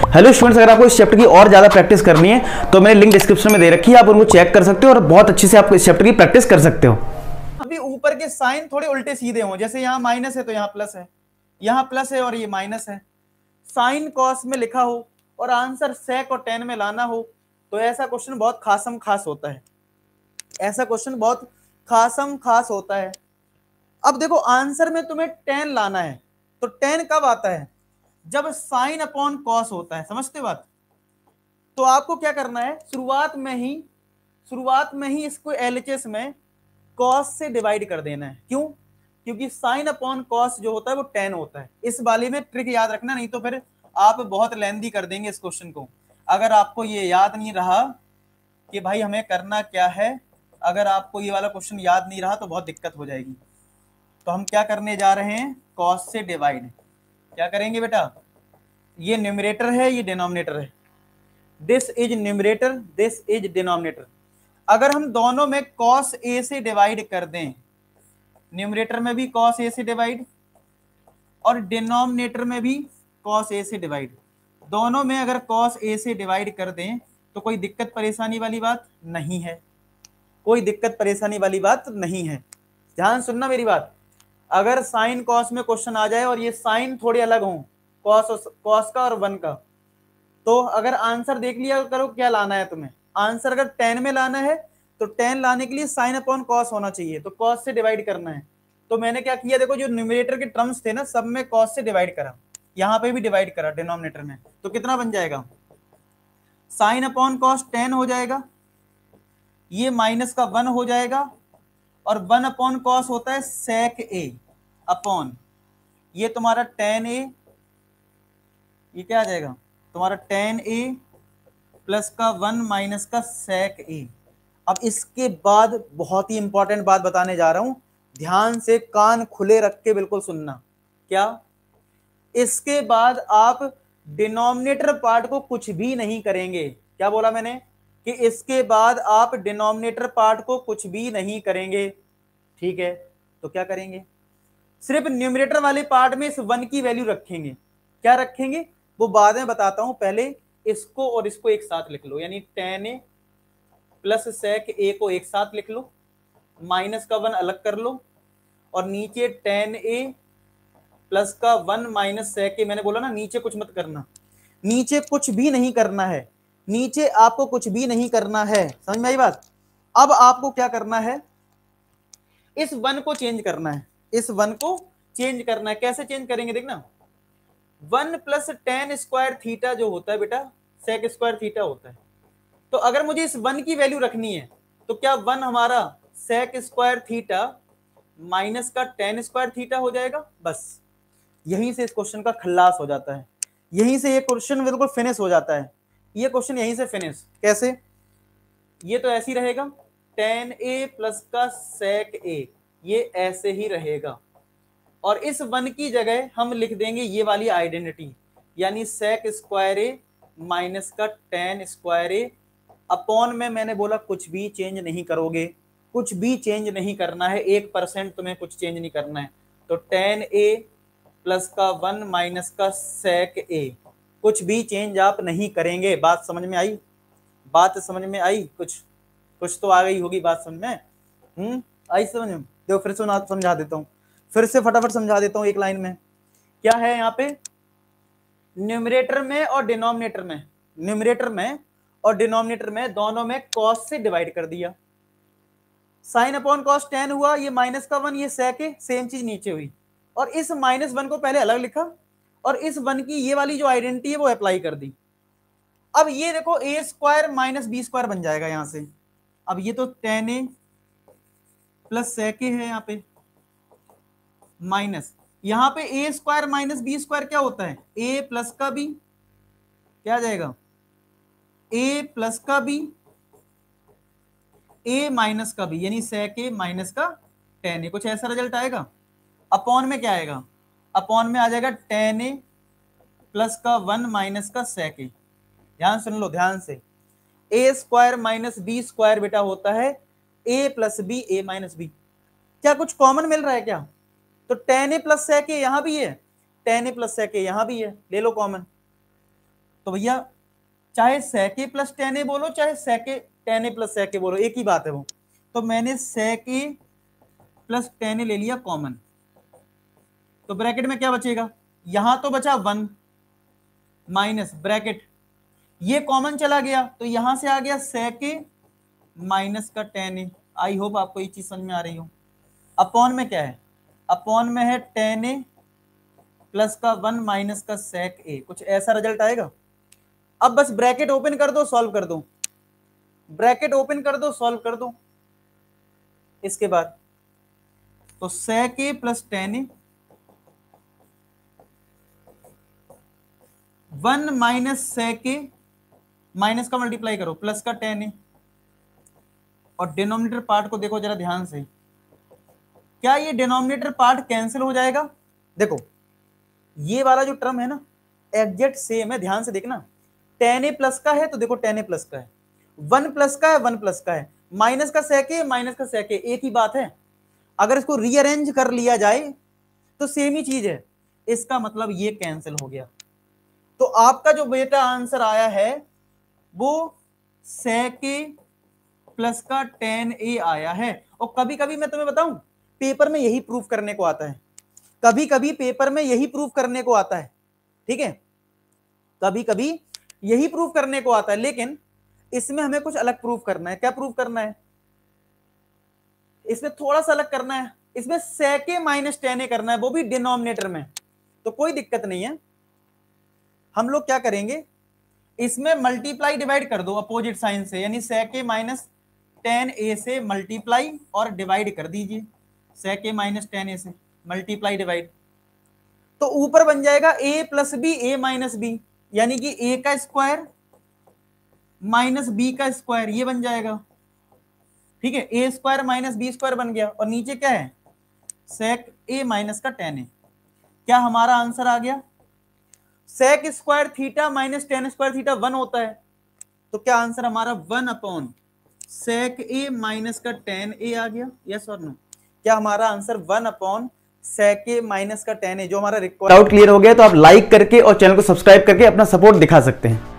Hello students अगर आपको इस चैप्टर की और ज़्यादा प्रैक्टिस करनी है तो मैंने लिंक डिस्क्रिप्शन में दे रखी है, आप उनको चेक कर सकते हो और बहुत अच्छे से आप इस चैप्टर की प्रैक्टिस कर सकते हो। अभी ऊपर के साइन थोड़े उल्टे सीधे हों, जैसे यहाँ माइनस है तो यहाँ प्लस है, यहाँ प्लस है और ये माइनस है। साइन कॉस में लिखा हो और आंसर सेक और टेन में लाना हो तो ऐसा क्वेश्चन बहुत खासम खास होता है। ऐसा क्वेश्चन बहुत खासम खास होता है। अब देखो आंसर में तुम्हें टेन लाना है तो टेन कब आता है? जब साइन अपॉन कॉस होता है, समझते बात? तो आपको क्या करना है? शुरुआत में ही, शुरुआत में ही इसको एलएचएस में कॉस से डिवाइड कर देना है। क्यों? क्योंकि साइन अपॉन कॉस जो होता है, वो टेन होता है। इस वाले में ट्रिक याद रखना, नहीं तो फिर आप बहुत लेंदी कर देंगे इस क्वेश्चन को। अगर आपको ये याद नहीं रहा कि भाई हमें करना क्या है, अगर आपको ये वाला क्वेश्चन याद नहीं रहा तो बहुत दिक्कत हो जाएगी। तो हम क्या करने जा रहे हैं? कॉस से डिवाइड। क्या करेंगे बेटा? ये न्यूमरेटर है, ये डिनोमिनेटर है। This is numerator this is denominator अगर हम दोनों में कॉस ए से डिवाइड कर दें न्यूमरेटर में भी कॉस ए से डिवाइड और डिनोमिनेटर में भी कॉस ए से डिवाइड दोनों में अगर कॉस ए से डिवाइड कर दें तो कोई दिक्कत परेशानी वाली बात नहीं है। कोई दिक्कत परेशानी वाली बात नहीं है। ध्यान सुनना मेरी बात। अगर साइन कॉस में क्वेश्चन आ जाए और ये साइन थोड़े अलग हों कॉस कॉस का और वन का तो अगर आंसर देख लिया करो क्या लाना है तुम्हें। आंसर अगर टेन में लाना है तो टेन लाने के लिए साइन अपॉन कॉस होना चाहिए तो कॉस से डिवाइड करना है। तो मैंने क्या किया, देखो जो न्यूमिनेटर के टर्म्स थे ना, सब में कॉस से डिवाइड करा। यहाँ पे भी डिवाइड करा डिनोमिनेटर में तो कितना बन जाएगा? साइन अपॉन कॉस टेन हो जाएगा, ये माइनस का वन हो जाएगा और वन अपॉन कॉस होता है सेक ए अपॉन ये तुम्हारा टेन ए ये क्या आ जाएगा? तुम्हारा टेन ए प्लस का वन माइनस का सेक ए अब इसके बाद बहुत ही इंपॉर्टेंट बात बताने जा रहा हूँ। ध्यान से कान खुले रख के बिल्कुल सुनना। क्या? इसके बाद आप डिनोमिनेटर पार्ट को कुछ भी नहीं करेंगे। क्या बोला मैंने? कि इसके बाद आप डिनोमिनेटर पार्ट को कुछ भी नहीं करेंगे। ठीक है? तो क्या करेंगे? सिर्फ़ न्यूमिनेटर वाले पार्ट में इस वन की वैल्यू रखेंगे। क्या रखेंगे? वो बाद में बताता हूँ, पहले इसको और इसको एक साथ लिख लो। यानी टेन ए प्लस सेक ए को एक साथ लिख लो माइनस का वन अलग कर लो, और नीचे टेन ए प्लस का वन माइनस सेक ए मैंने बोला ना, नीचे कुछ मत करना। नीचे कुछ भी नहीं करना है। नीचे आपको कुछ भी नहीं करना है। समझ में आई बात? अब आपको क्या करना है? इस वन को चेंज करना है। इस वन को चेंज करना है। कैसे चेंज करेंगे देखना? One plus tan square theta जो होता है बेटा सेक स्क्वायर थीटा होता है। तो अगर मुझे इस वन की वैल्यू रखनी है तो क्या वन हमारा सेक स्क्वायर थीटा माइनस का टेन स्क्वायर थीटा हो जाएगा? बस। यहीं से इस क्वेश्चन का खल्लास हो जाता है। यहीं से ये क्वेश्चन बिल्कुल फिनिश हो जाता है। ये क्वेश्चन यहीं से फिनिश कैसे? ये तो ऐसे ही रहेगा. टेन ए प्लस का सेक ए ये ऐसे ही रहेगा. और इस वन की जगह हम लिख देंगे ये वाली आइडेंटिटी यानी सेक स्क्वायर ए माइनस का टेन स्क्वायर ए अपॉन में मैंने बोला कुछ भी चेंज नहीं करोगे. कुछ भी चेंज नहीं करना है. एक परसेंट तुम्हें कुछ चेंज नहीं करना है. तो टेन ए प्लस का वन माइनस का सेक ए कुछ भी चेंज आप नहीं करेंगे। बात समझ में आई? बात समझ में आई? कुछ कुछ तो आ गई होगी बात समझ में? हम्म आई समझ में? देखो, फिर से समझा देता हूँ। फिर से फटाफट समझा देता हूँ एक लाइन में। क्या है यहाँ पे? न्यूमरेटर में और डिनोमिनेटर में। न्यूमरेटर में और डिनोमिनेटर में दोनों में कॉस से डिवाइड कर दिया। साइन अपॉन कॉस टेन हुआ, ये माइनस का वन ये सेक है सेम चीज़ नीचे हुई। और इस माइनस वन को पहले अलग लिखा। और इस वन की ये वाली जो आइडेंटिटी है वो अप्लाई कर दी। अब ये देखो A square minus B square बन जाएगा यहाँ से। अब ये तो टेन ए प्लस सेके है यहाँ पे। माइनस यहाँ पे A square minus B square क्या होता है? ए प्लस का बी क्या जाएगा? ए प्लस का बी ए माइनस का बी यानी सेक माइनस का टेन ए कुछ ऐसा रिज़ल्ट आएगा? अपॉन में क्या आएगा? अपॉन में आ जाएगा टेन ए प्लस का वन माइनस का सेक ए। ध्यान सुन लो, ध्यान से। A square minus B square बेटा होता है A plus B, A minus B. क्या कुछ कॉमन मिल रहा है क्या? तो टेन ए प्लस सेक ए यहाँ भी है, टेन ए प्लस सेक ए यहाँ भी है। ले लो कॉमन तो भैया, चाहे सेके प्लस टेन ए बोलो, चाहे सेके टेन ए प्लस सेके बोलो, एक ही बात है वो। तो मैंने सेके प्लस टेन ए ले लिया कॉमन तो ब्रैकेट में क्या बचेगा? यहाँ तो बचा वन माइनस ब्रैकेट। ये कॉमन चला गया तो यहाँ से आ गया सेके माइनस का टेन ए आई होप आपको ये चीज़ समझ में आ रही हो। अपॉन में क्या है? अपॉन में है टेन ए प्लस का वन माइनस का सेक ए कुछ ऐसा रिज़ल्ट आएगा? अब बस ब्रैकेट ओपन कर दो सॉल्व कर दो। ब्रैकेट ओपन कर दो सॉल्व कर दो। इसके बाद तो sec A plus tan A one minus sec A minus का मल्टीप्लाई करो, प्लस का टेन ए और डिनोमिनेटर पार्ट को देखो जरा ध्यान से। क्या ये डिनोमिनेटर पार्ट कैंसिल हो जाएगा? देखो, ये वाला जो टर्म है ना, एग्जैक्ट सेम है, ध्यान से देखना। टेन ए प्लस का है तो देखो टेन ए प्लस का है। वन प्लस का है, वन प्लस का है। माइनस का सेके माइनस का सेके एक ही बात है। अगर इसको रीअरेंज कर लिया जाए तो सेम ही चीज़ है। इसका मतलब ये कैंसिल हो गया। तो आपका जो बेटा आंसर आया है, वो सेके प्लस का टेन ए आया है। और कभी कभी मैं तुम्हें बताऊँ, पेपर में यही प्रूफ करने को आता है। कभी कभी पेपर में यही प्रूफ करने को आता है। ठीक है? कभी कभी यही प्रूफ करने को आता है, लेकिन इसमें हमें कुछ अलग प्रूफ करना है। क्या प्रूफ करना है? इसमें थोड़ा सा अलग करना है। इसमें सेके माइनस टेन ए करना है, वो भी डिनोमिनेटर में। तो कोई दिक्कत नहीं है। हम लोग क्या करेंगे? इसमें मल्टीप्लाई डिवाइड कर दो अपोजिट साइन से, यानी सेके माइनस टेन ए से मल्टीप्लाई और डिवाइड कर दीजिए। सेके माइनस टेन ए से मल्टीप्लाई डिवाइड तो ऊपर बन जाएगा A plus B A minus B यानी कि ए का स्क्वायर माइनस बी का स्क्वायर ये बन जाएगा। ठीक है? A square minus B square बन गया, और नीचे क्या है? सेक ए माइनस का टेन ए क्या हमारा आंसर आ गया? Sec square theta minus tan square theta one होता है। तो क्या आंसर हमारा one upon sec A minus का टेन ए आ गया? यस और नो क्या हमारा answer one upon sec A minus का टेन ए जो हमारा डाउट क्लियर हो गया तो आप लाइक करके और चैनल को सब्सक्राइब करके अपना सपोर्ट दिखा सकते हैं।